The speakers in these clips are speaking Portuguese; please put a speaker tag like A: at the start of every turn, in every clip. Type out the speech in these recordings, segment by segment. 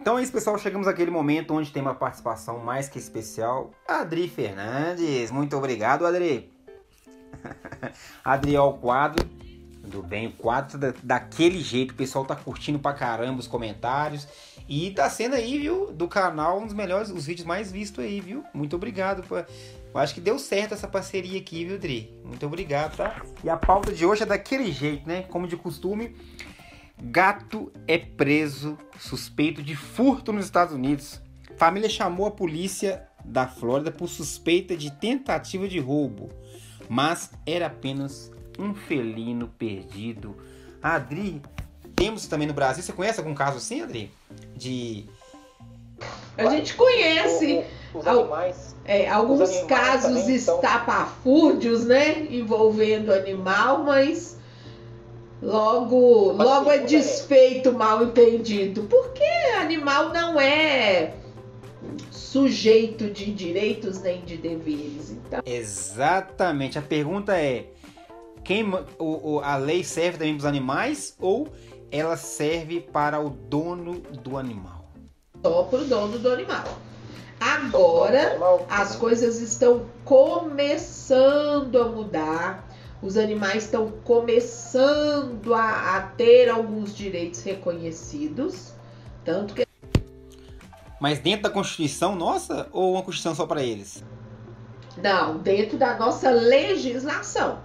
A: Então é isso, pessoal. Chegamos àquele momento onde tem uma participação mais que especial. Adri Fernandes. Muito obrigado, Adri. Adri ao quadro. Tudo bem, o quadro da, daquele jeito. O pessoal tá curtindo pra caramba os comentários. E tá sendo aí, viu, do canal um dos melhores, os vídeos mais vistos aí, viu? Muito obrigado. Por... Eu acho que deu certo essa parceria aqui, viu, Dri? Muito obrigado, tá? E a pauta de hoje é daquele jeito, né? Como de costume. Gato é preso suspeito de furto nos Estados Unidos. Família chamou a polícia da Flórida por suspeita de tentativa de roubo, mas era apenas um felino perdido. Adri, temos também no Brasil. Você conhece algum caso assim, Adri? De.
B: A gente conhece.
C: Os animais.
B: É, alguns
C: animais
B: casos
C: também estão-
B: estapafúrdios, né? Envolvendo animal, mas logo,
C: Mas
B: logo é desfeito mal entendido. Porque animal não é sujeito de direitos nem de deveres. Então,
A: Exatamente. A pergunta é: quem, o, o- a lei serve também para os animais ou ela serve para o dono do animal?
B: só pro dono do animal. Agora, as coisas estão começando a mudar. Os animais estão começando a, a ter alguns direitos reconhecidos. Tanto que
A: Mas dentro da Constituição nossa ou uma Constituição só para eles?
B: Não, dentro da nossa legislação,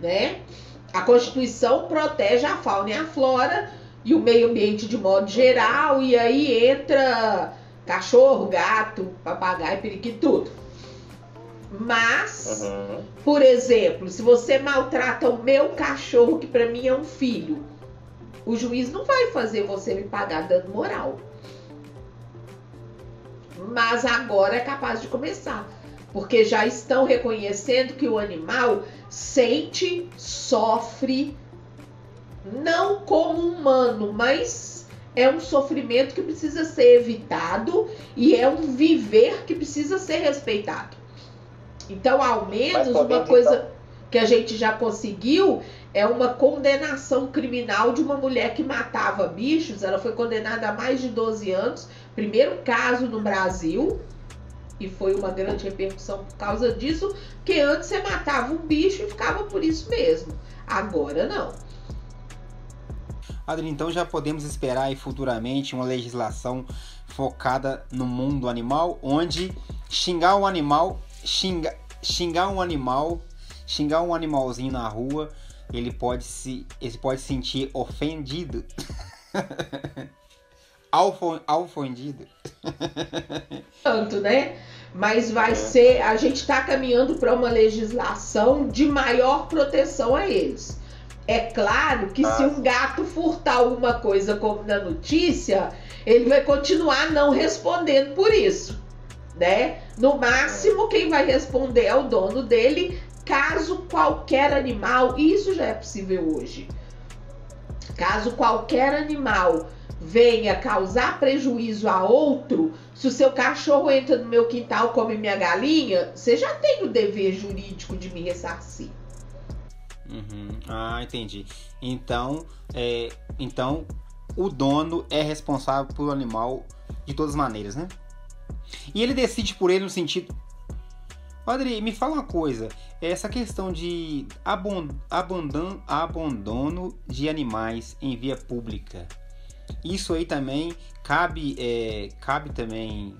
B: né? A Constituição protege a fauna e a flora e o meio ambiente de modo geral, e aí entra cachorro, gato, papagaio, periquito, tudo. Mas,
C: Uhum.
B: por exemplo, se você maltrata o meu cachorro, que pra mim é um filho, o juiz não vai fazer você me pagar dano moral. Mas agora é capaz de começar. Porque já estão reconhecendo que o animal sente, sofre, não como humano, mas é um sofrimento que precisa ser evitado e é um viver que precisa ser respeitado. Então, ao menos, uma coisa
C: então-
B: que a gente já conseguiu é uma condenação criminal de uma mulher que matava bichos. Ela foi condenada a mais de 12 anos. Primeiro caso no Brasil. E foi uma grande repercussão por causa disso. Porque antes você matava um bicho e ficava por isso mesmo. Agora não.
A: Adri, então já podemos esperar aí futuramente uma legislação focada no mundo animal, onde xingar um animal, xinga, xingar um animal, xingar um animalzinho na rua, ele pode se, ele pode se sentir ofendido. Ofendido.
B: tanto, né? Mas vai ser, a gente está caminhando para uma legislação de maior proteção a eles. É claro que se
C: Ah,
B: um gato furtar alguma coisa como na notícia, ele vai continuar não respondendo por isso, né? No máximo quem vai responder é o dono dele, caso qualquer animal, e isso já é possível hoje. Caso qualquer animal venha causar prejuízo a outro, se o seu cachorro entra no meu quintal e come minha galinha, você já tem o dever jurídico de me ressarcir.
A: Uhum. Ah, entendi. Então, é, então o dono é responsável pelo animal de todas as maneiras, né? E ele decide por ele no sentido. Adri, me fala uma coisa. Essa questão de abandono, abandono de animais em via pública. Isso aí também cabe, é, cabe também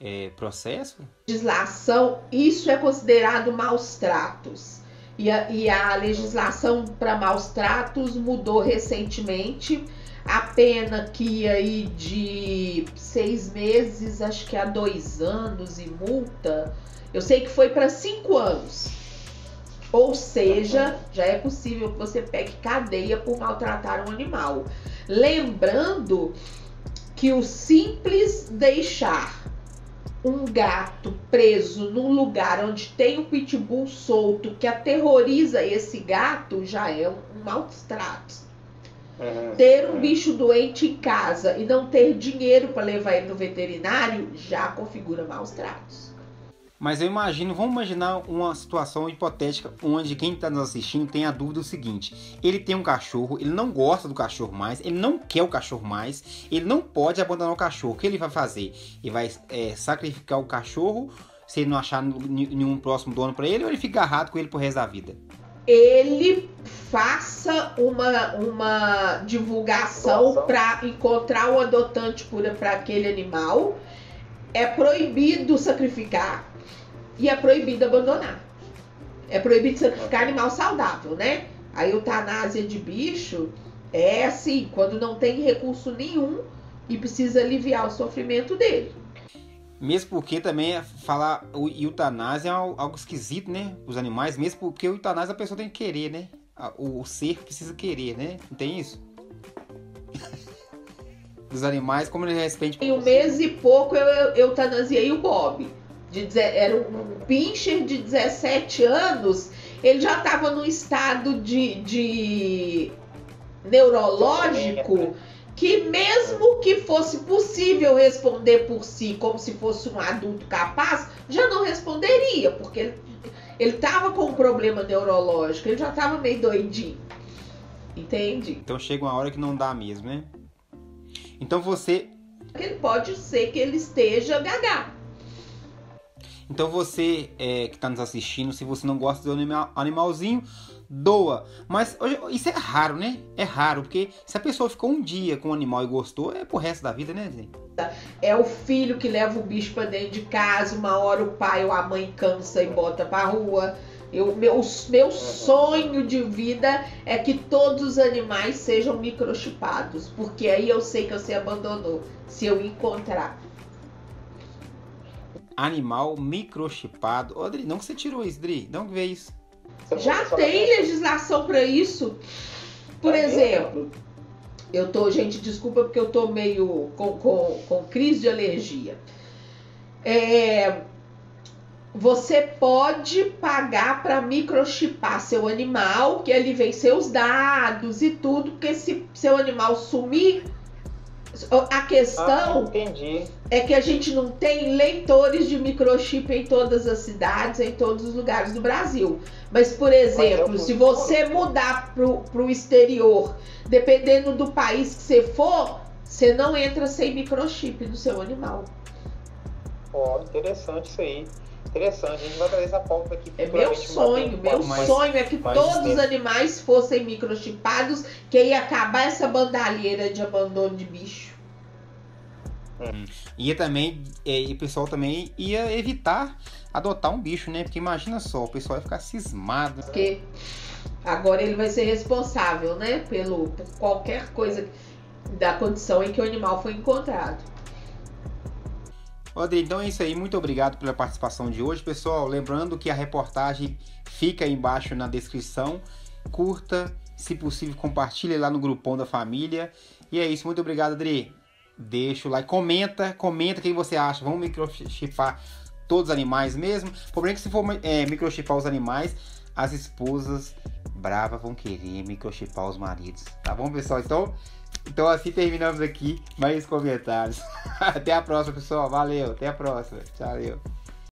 A: é, processo?
B: Legislação, isso é considerado maus tratos. E a, e a legislação para maus tratos mudou recentemente. A pena que aí de seis meses, acho que a dois anos e multa. Eu sei que foi para cinco anos. Ou seja, já é possível que você pegue cadeia por maltratar um animal. Lembrando que o simples deixar um gato preso num lugar onde tem um pitbull solto que aterroriza esse gato já é um maus
C: Uhum.
B: Ter um bicho doente em casa e não ter dinheiro para levar ele no veterinário já configura maus tratos.
A: Mas eu imagino, vamos imaginar uma situação hipotética onde quem está nos assistindo tem a dúvida do seguinte: ele tem um cachorro, ele não gosta do cachorro mais, ele não quer o cachorro mais, ele não pode abandonar o cachorro. O que ele vai fazer? Ele vai é, sacrificar o cachorro se ele não achar nenhum próximo dono para ele ou ele fica agarrado com ele pro resto da vida?
B: Ele faça uma, uma divulgação para encontrar o adotante para aquele animal. É proibido sacrificar e é proibido abandonar. É proibido sacrificar animal saudável, né? A eutanásia de bicho é assim, quando não tem recurso nenhum e precisa aliviar o sofrimento dele.
A: Mesmo porque também falar o eutanásia é algo esquisito, né? Os animais, mesmo porque o eutanásia a pessoa tem que querer, né? O, ser precisa querer, né? Não tem isso? Os animais, como eles respeitam.
B: Em um mês e pouco eu, eu eutanasiei o Bob de, era um pincher de 17 anos, ele já estava no estado de, de neurológico que mesmo que fosse possível responder por si como se fosse um adulto capaz, já não responderia, porque ele estava com um problema neurológico, ele já estava meio doidinho. Entende?
A: Então chega uma hora que não dá mesmo, né? Então você.
B: Ele pode ser que ele esteja gaga.
A: Então você é, que está nos assistindo, se você não gosta do animal, animalzinho, doa. Mas isso é raro, né? É raro, porque se a pessoa ficou um dia com o animal e gostou, é pro resto da vida, né?
B: É o filho que leva o bicho para dentro de casa, uma hora o pai ou a mãe cansa e bota pra rua. Eu, meu, meu sonho de vida é que todos os animais sejam microchipados, porque aí eu sei que você abandonou, se eu encontrar
A: animal microchipado. Ô, Adri, não que você tirou isso, Adri. Não que vê isso.
B: Já tem legislação para isso. Por é exemplo, eu tô, gente, desculpa porque eu tô meio com, com, com crise de alergia. É, você pode pagar para microchipar seu animal, que ele vem seus dados e tudo, porque se seu animal sumir, a questão
C: ah,
B: é que a gente não tem leitores de microchip em todas as cidades, em todos os lugares do Brasil. Mas, por exemplo, Mas se você mudar para o exterior, dependendo do país que você for, você não entra sem microchip no seu animal.
C: Ó, oh, interessante isso aí. Interessante, a gente vai trazer essa pauta aqui.
B: É meu sonho, meu mais, sonho é que todos tempo. os animais fossem microchipados, que ia acabar essa bandalheira de abandono de bicho.
A: Hum. Ia também, e o pessoal também ia evitar adotar um bicho, né? Porque imagina só, o pessoal ia ficar cismado.
B: Porque agora ele vai ser responsável, né? Pelo, por qualquer coisa da condição em que o animal foi encontrado.
A: Rodrigo, então é isso aí. Muito obrigado pela participação de hoje, pessoal. Lembrando que a reportagem fica aí embaixo na descrição. Curta, se possível, compartilhe lá no grupão da família. E é isso. Muito obrigado, Adri. Deixa o like, comenta, comenta o que você acha. Vamos microchipar todos os animais mesmo. O problema é que se for é, microchipar os animais, as esposas bravas vão querer microchipar os maridos. Tá bom, pessoal? Então, então assim terminamos aqui mais comentários. até a próxima, pessoal. Valeu, até a próxima. Tchau.